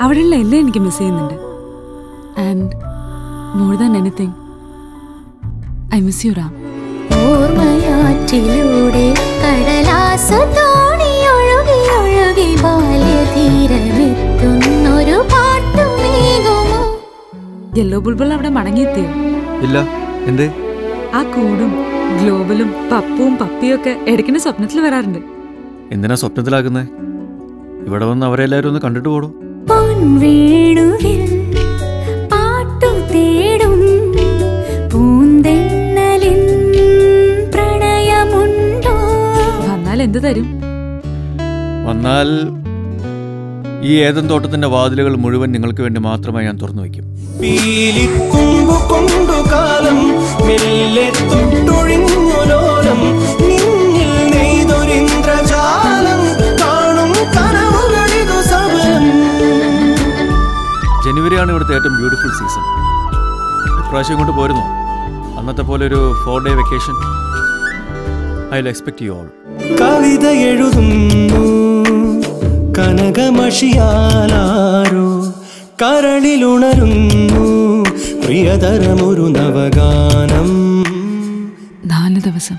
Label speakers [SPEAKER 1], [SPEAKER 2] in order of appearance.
[SPEAKER 1] അവിടെയുള്ള എല്ലാം എനിക്ക് മിസ് ചെയ്യുന്നുണ്ട്. And more than anything I miss you Ram
[SPEAKER 2] ഓർമ്മയാറ്റിലൂടെ കടലാസ തോണി ഒഴുകി ഒഴുകി ബാല്യതീരമെത്തുന്നൊരു പാട്ടുമേകുമോ
[SPEAKER 1] യെല്ലോ ബുൾബുൾ അവിടെ മടങ്ങിയെത്തിയോ?
[SPEAKER 3] ഇല്ല. എന്ത്?
[SPEAKER 1] ആ കൂടും ഗ്ലോബലും പപ്പും പപ്പിയും ഒക്കെ ഇടയ്ക്കിന് സ്വപ്നത്തിൽ വരാറുണ്ട്.
[SPEAKER 3] എന്തിനാ സ്വപ്നത്തിലാക്കുന്നേ? ഇവിടെ വന്ന് അവരെല്ലാവരും ഒന്ന് കണ്ടിട്ട് പോടോ.
[SPEAKER 2] പാട്ടു തേടും പൂന്തെന്നലിൻ പ്രണയമുണ്ടോ?
[SPEAKER 1] വന്നാൽ എന്ത് തരും?
[SPEAKER 3] വന്നാൽ ഈ ഏതൻ തോട്ടത്തിന്റെ വാതിലുകൾ മുഴുവൻ നിങ്ങൾക്ക് വേണ്ടി മാത്രമായി ഞാൻ തുറന്നു വയ്ക്കും. ജനുവരിയാണ് ഇവിടുത്തെ ഏറ്റവും ബ്യൂട്ടിഫുൾ സീസൺ ഇപ്രാവശ്യം കൊണ്ട് പോരുന്നു. അന്നത്തെ പോലെ ഒരു four day vacation I will expect you all
[SPEAKER 4] കവിത എഴുതുന്നു. കനകമഷിയാലാരോ കരളിലുണരുന്നു. പ്രിയതരമൊരു നവഗാനം.
[SPEAKER 1] നാല് ദിവസം.